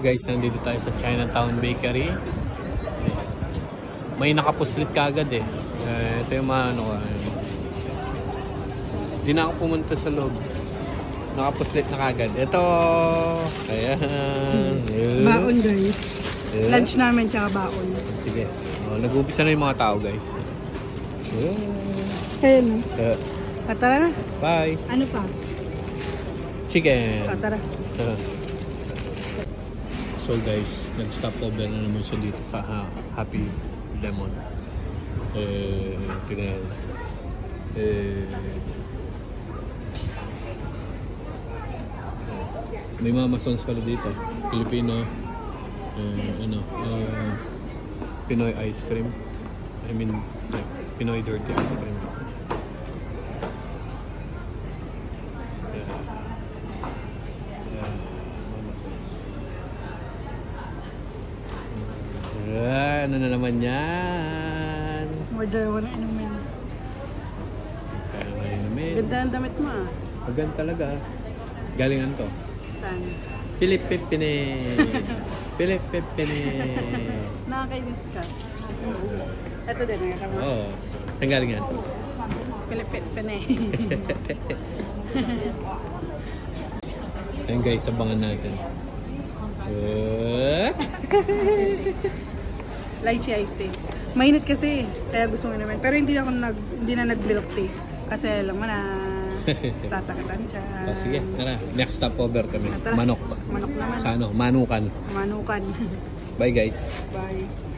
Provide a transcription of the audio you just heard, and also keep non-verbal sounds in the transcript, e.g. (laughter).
Guys, nandito tayo sa Chinatown Bakery. May nakapuslit kagad eh. Eh, ito yung mga ano ko. Hindi na ako pumunta sa loob. Nakapuslit na kagad. Ito! Ayan. Yun. Baon guys. Yeah. Lunch namin tsaka baon. Sige. Oh, nag-umpisa na yung mga tao guys. Yeah. Ayun. Uh, Ah, tara na. bye! Ano pa? Chicken! Ah, tara. So guys, nag-stop over na naman siya dito sa ha, Happy Lemon. Eh, tingnan. Eh, may mga masons pala dito. Filipino, eh, ano, eh, Pinoy ice cream. I mean, like, Pinoy dirty ice cream. Yeah. Yeah, mga masons. Ah, ano na naman yan? Order na inumin. Nga inumin. Ganda ang damit mo ah. Maganda talaga. Galingan to. Saan? Philip Pepine. Philip Pepine. Nakakainis ka. Ito din, nakita mo. Oo. Saan galing yan? Pilipit pene. Ayun guys, abangan natin. Uh, (laughs) Lychee iced tea. Mainit kasi, kaya gusto ko naman. Pero hindi ako nag, hindi na nag-milk tea. Kasi alam mo na, (laughs) sasakitan siya. oh, sige, tara. Next stop over kami. Tara. Manok. Manok naman. Sa ano? Manukan. Manukan. Bye guys. Bye.